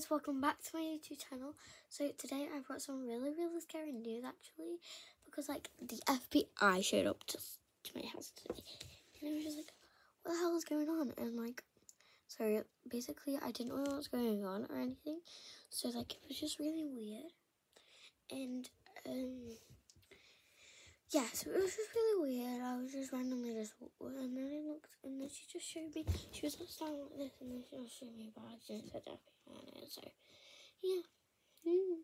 guys, welcome back to my YouTube channel. So today I've got some really, really scary news actually, because like the FBI showed up to, to my house today, and I was just like, what the hell is going on? And like, so basically I didn't know what was going on or anything, so like it was just really weird, and um, yeah, so it was just really weird. I was just randomly just, and then I looked, and then she just showed me, she was just standing like this, and then she just showed me but I said FBI on it, yeah. Mm.